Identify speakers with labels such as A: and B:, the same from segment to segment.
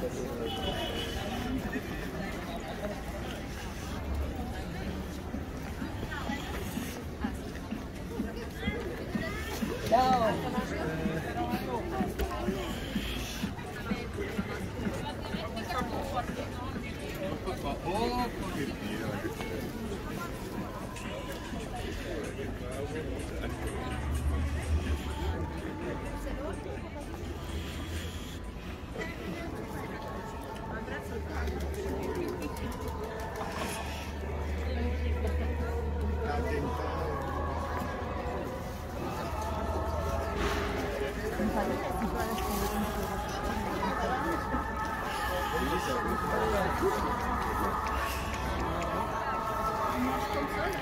A: Oh, Thank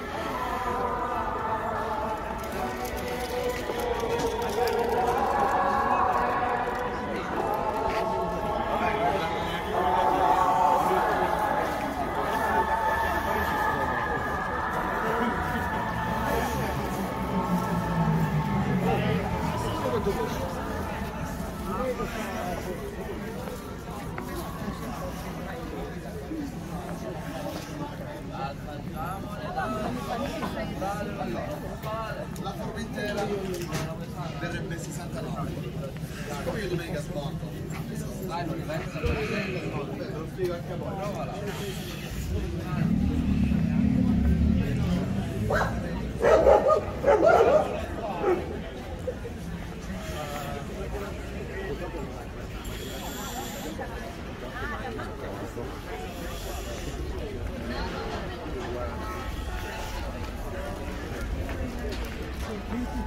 A: you. La formentera verrebbe 69. Siccome io domenica smonto. Lo spiego anche a voi.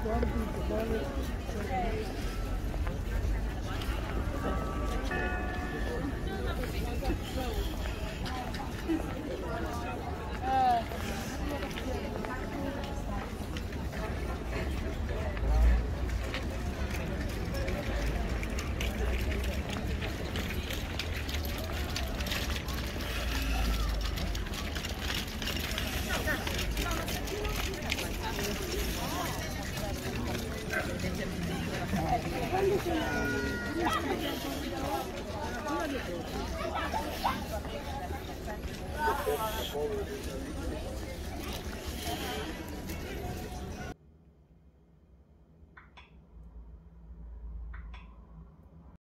A: Thank you.